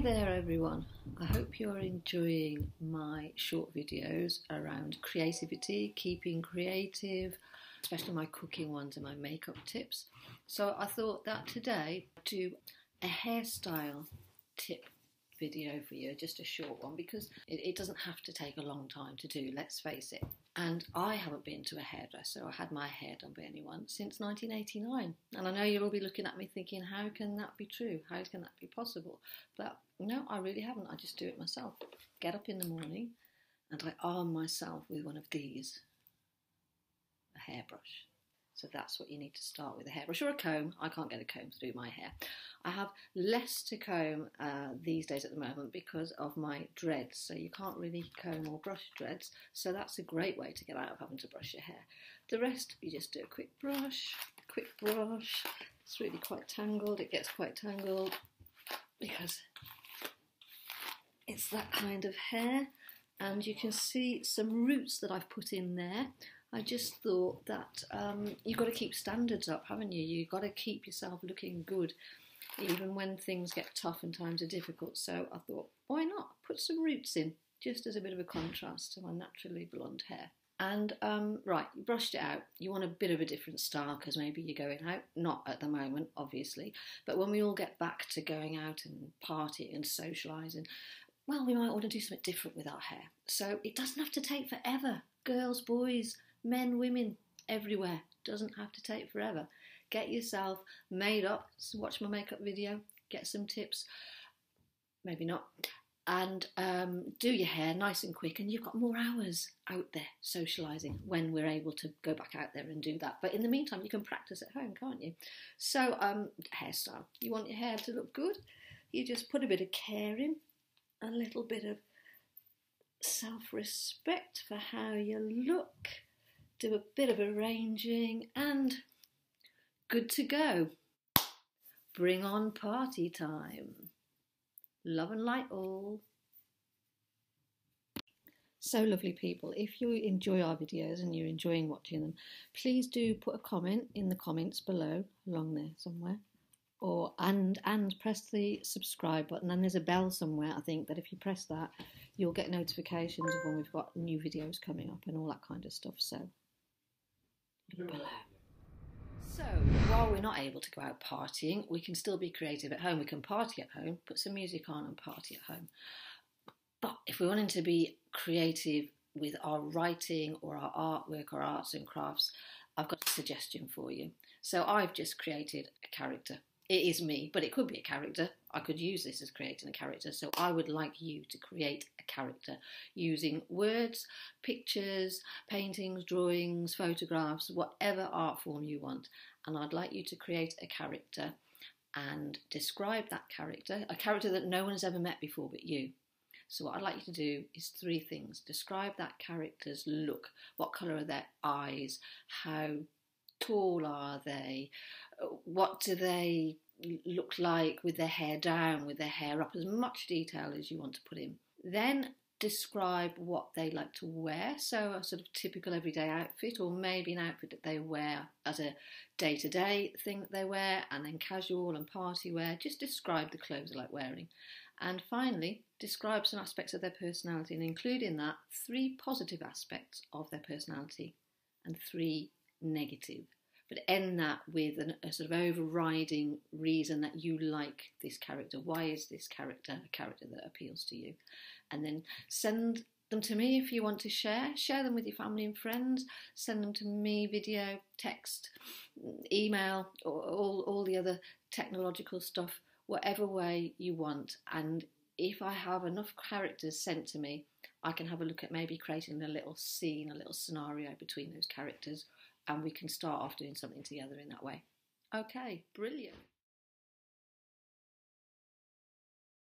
there everyone, I hope you're enjoying my short videos around creativity, keeping creative, especially my cooking ones and my makeup tips. So I thought that today I'd do a hairstyle tip video for you, just a short one, because it, it, doesn't have to take a long time to do, let's face it. And I haven't been to a hairdresser or had my hair done by anyone since 1989. And I know you'll all be looking at me thinking, how can that be true? How can that be possible? But no, I really haven't. I just do it myself. Get up in the morning and I arm myself with one of these a hairbrush. So that's what you need to start with a hairbrush or a comb. I can't get a comb do my hair. I have less to comb uh, these days at the moment because of my dreads. So you can't really comb or brush dreads. So that's a great way to get out of having to brush your hair. The rest, you just do a quick brush, quick brush. It's really quite tangled. It gets quite tangled because it's that kind of hair. And you can see some roots that I've put in there. I just thought that um, you've got to keep standards up, haven't you? You've got to keep yourself looking good, even when things get tough and times are difficult. So I thought, why not put some roots in, just as a bit of a contrast to my naturally blonde hair. And um, right, you brushed it out. You want a bit of a different style because maybe you're going out. Not at the moment, obviously, but when we all get back to going out and partying and socialising, well, we might want to do something different with our hair. So it doesn't have to take forever. Girls, boys, men, women, everywhere. Doesn't have to take forever. Get yourself made up. Watch my makeup video. Get some tips. Maybe not. And um, do your hair nice and quick, and you've got more hours out there socialising when we're able to go back out there and do that. But in the meantime, you can practice at home, can't you? So, um, hairstyle. You want your hair to look good? You just put a bit of care in, a little bit of self respect for how you look do a bit of arranging, and good to go. Bring on party time. Love and light all. So lovely people, if you enjoy our videos and you're enjoying watching them, please do put a comment in the comments below, along there somewhere, or and and press the subscribe button. And there's a bell somewhere, I think, that if you press that, you'll get notifications of when we've got new videos coming up and all that kind of stuff. So So, while we're not able to go out partying, we can still be creative at home. We can party at home, put some music on and party at home. But if we're wanting to be creative with our writing or our artwork or arts and crafts, I've got a suggestion for you. So, I've just created a character it is me, but it could be a character. I could use this as creating a character. So I would like you to create a character using words, pictures, paintings, drawings, photographs, whatever art form you want. And I'd like you to create a character and describe that character, a character that no one has ever met before but you. So what I'd like you to do is three things. Describe that character's look. What colour are their eyes? How tall are they? Uh, what do they look like with their hair down, with their hair up? As much detail as you want to put in. Then describe what they like to wear. So, a sort of typical everyday outfit, or maybe an outfit that they wear as a day to day thing that they wear, and then casual and party wear. Just describe the clothes they like wearing. And finally, describe some aspects of their personality, and include in that three positive aspects of their personality and three negative but end that with an, a sort of overriding reason that you like this character. Why is this character a character that appeals to you? And then send them to me if you want to share. Share them with your family and friends. Send them to me, video, text, email, or all, all the other technological stuff, whatever way you want. And if I have enough characters sent to me, I can have a look at maybe creating a little scene, a little scenario between those characters, and we can start off doing something together in that way. Okay, brilliant.